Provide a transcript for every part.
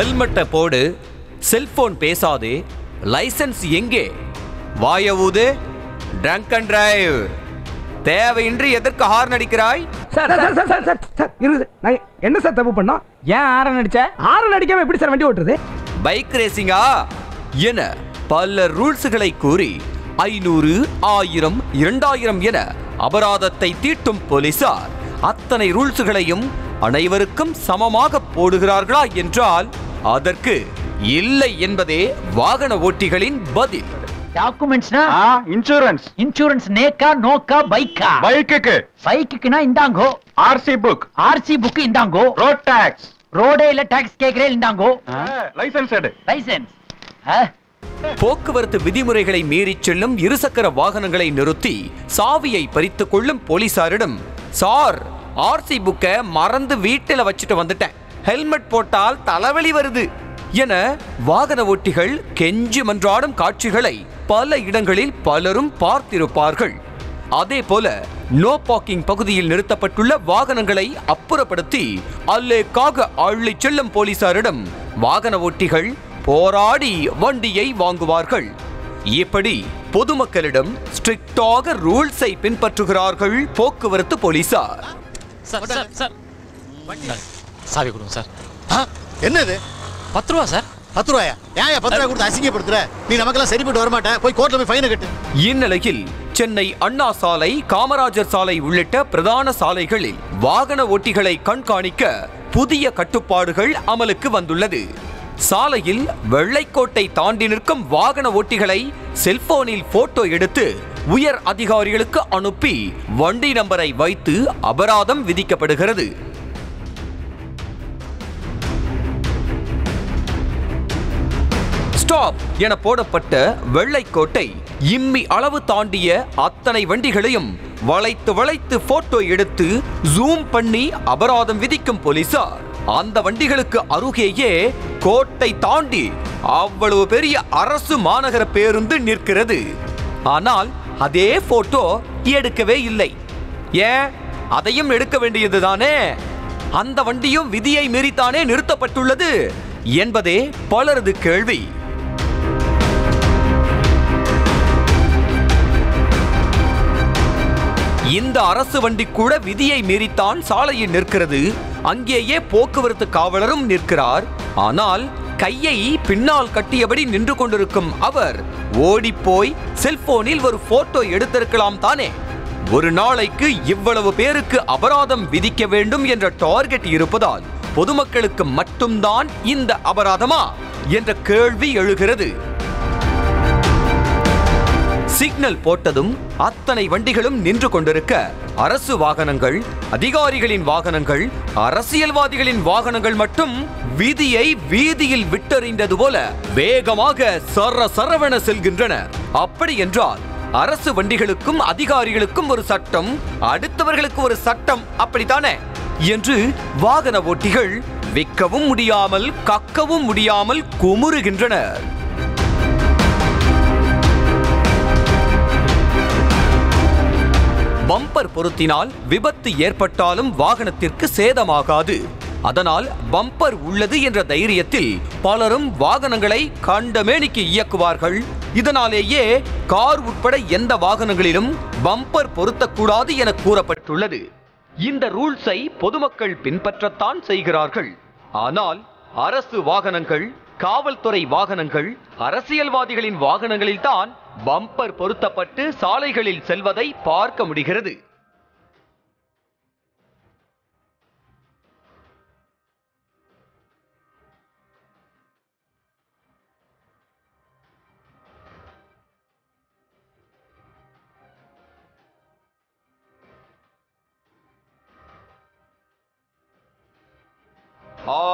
ஹெல்மெட்டை போடு செல்போன் பேசாதே லைசென்ஸ் எங்கே? வாய ஊது ட்ரங்க் அண்ட் டிரைவ் தேவையின்றி எதற்கு horn அடிக்கிறாய்? Sir sir sir sir sir sir இருக்குது நான் என்ன சார் தப்பு பண்ணோம் ஏன் ஆரன் அடிச்ச? ஆரன் அடிக்காம எப்படி சார் வண்டி ஓட்டுறது? பைக் ரேசிங்கா என பல ரூல்ஸுகளை கூறி ஐநூறு ஆயிரம் இரண்டாயிரம் என அபராதத்தை தீட்டும் போலீசார் அத்தனை ரூல்ஸுகளையும் அனைவருக்கும் சமமாக போடுகிறார்களா என்றால் அதற்கு இல்லை என்பதே வாகன ஓட்டிகளின் பதில். டாக்குமெண்ட்ஸ்னா? இன்சூரன்ஸ். இன்சூரன்ஸ் நேக்கா நோக்கா பைக்கா? பைக்குக்கு. பைக்குக்குனா இந்தாங்கோ. ஆர்சி புக் ஆர்சி புக் இந்தாங்கோ. ரோட் டாக்ஸ் ரோடே இல்ல டாக்ஸ் கேக்குறேன் இந்தாங்கோ. லைசென்ஸ் எடு. லைசென்ஸ் போக்குவரத்து விதிமுறைகளை மீறிச் செல்லும் இருசக்கர வாகனங்களை நிறுத்தி சாவியை பறித்துக் கொள்ளும் போலீசாரிடம் சார் ஆர்சி புக்கை மறந்து வீட்டில் வச்சுட்டு வந்துட்டேன். ஹெல்மெட் போட்டால் தலைவலி வருது என வாகன ஓட்டிகள் கெஞ்சி மன்றாடும் காட்சிகளை பல இடங்களில் பலரும் பார்த்திருப்பார்கள். அதே போல நோ பார்க்கிங் பகுதியில் நிறுத்தப்பட்டுள்ள வாகனங்களை அப்புறப்படுத்தி அல்லேக்காக அள்ளிச் செல்லும் போலீசாரிடம் வாகன ஓட்டிகள் போராடி வண்டியை வாங்குவார்கள். இப்படி பொதுமக்களிடம் ஸ்ட்ரிக்டாக ரூல்ஸை பின்பற்றுகிறார்கள் போக்குவரத்து போலீசார். Sir sir sir. சார், சாவி கொடுங்க சார். என்னது? பத்து ரூபா சார். பத்து ரூபாயா? ஏன் பத்து ரூபாய் கொடுத்து அசிங்கப்படுத்துற? நீ நமக்கெல்லாம் சரிப்பட்டு வரமாட்ட. போய் கோர்ட்ல போய் ஃபைனை கட்டு. இந்நிலையில் சென்னை அண்ணா சாலை காமராஜர் சாலை உள்ளிட்ட பிரதான சாலைகளில் வாகன ஓட்டிகளை கண்காணிக்க புதிய கட்டுப்பாடுகள் அமலுக்கு வந்துள்ளது. சாலையில் வெள்ளைக்கோட்டை தாண்டி நிற்கும் வாகன ஓட்டிகளை செல்போனில் போட்டோ எடுத்து உயர் அதிகாரிகளுக்கு அனுப்பி வண்டி நம்பரை வைத்து அபராதம் விதிக்கப்படுகிறது. ஸ்டாப் என போடப்பட்ட வெள்ளைக்கோட்டை இம்மி அளவு தாண்டிய அத்தனை வண்டிகளையும் வளைத்து வளைத்து போட்டோ எடுத்து ஜூம் பண்ணி அபராதம் விதிக்கும் போலீசார். அந்த வண்டிகளுக்கு அருகேயே கோட்டை தாண்டி அவ்வளவு பெரிய அரசு மாநகர பேருந்து நிற்கிறது. ஆனால் அதே போட்டோ எடுக்கவே இல்லை. ஏன்? அதையும் எடுக்க வேண்டியதுதானே அந்த வண்டியும் விதியை மீறித்தானே நிறுத்தப்பட்டுள்ளது? என்பதே பலரது கேள்வி. இந்த அரசு வண்டி கூட விதியை மீறித்தான் சாலையில் நிற்கிறது. அங்கேயே போக்குவரத்து காவலரும் நிற்கிறார். ஆனால் கையை பின்னால் கட்டியபடி நின்று கொண்டிருக்கும் அவர் ஓடிப்போய் செல்போனில் ஒரு போட்டோ எடுத்திருக்கலாம் தானே. ஒரு நாளைக்கு இவ்வளவு பேருக்கு அபராதம் விதிக்க வேண்டும் என்ற டார்கெட் இருப்பதால் பொதுமக்களுக்கு மட்டும்தான் இந்த அபராதமா? என்ற கேள்வி எழுகிறது. சிக்னல் போட்டதும் அத்தனை வண்டிகளும் நின்று கொண்டிருக்க அரசு வாகனங்கள் அதிகாரிகளின் வாகனங்கள் அரசியல்வாதிகளின் வாகனங்கள் மட்டும் விதியை வீதியில் விட்டறிந்தது போல வேகமாக சர சரவென செல்கின்றன. அப்படி என்றால் அரசு வண்டிகளுக்கும் அதிகாரிகளுக்கும் ஒரு சட்டம் அடுத்தவர்களுக்கு ஒரு சட்டம் அப்படித்தானே? என்று வாகன ஓட்டிகள் விற்கவும் முடியாமல் கக்கவும் முடியாமல் குமுறுகின்றனர். பம்பர் பொருத்தினால் விபத்து ஏற்பட்டாலும் வாகனத்திற்கு சேதமாகாது. அதனால் பம்பர் உள்ளது என்ற தைரியத்தில் பலரும் வாகனங்களை கண்டமேனிக்கு இயக்குவார்கள். இதனாலேயே கார் உட்பட எந்த வாகனங்களிலும் பம்பர் பொருத்தக்கூடாது என கூறப்பட்டுள்ளது. இந்த ரூல்ஸை பொதுமக்கள் பின்பற்றத்தான் செய்கிறார்கள். ஆனால் அரசு வாகனங்கள் காவல்துறை வாகனங்கள் அரசியல்வாதிகளின் வாகனங்களில்தான் பம்பர் பொருத்தப்பட்டு சாலைகளில் செல்வதை பார்க்க முடிகிறது.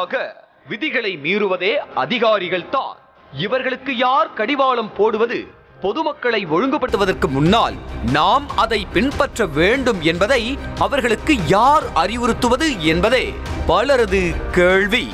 மாறாக விதிகளை மீறுவதே அதிகாரிகள் தான் இவர்களுக்கு யார் கடிவாளம் போடுவது பொதுமக்களை ஒழுங்குபடுத்துவதற்கு முன்னால் நாம் அதை பின்பற்ற வேண்டும் என்பதை அவர்களுக்கு யார் அறிவுறுத்துவது என்பதே பலரது கேள்வி.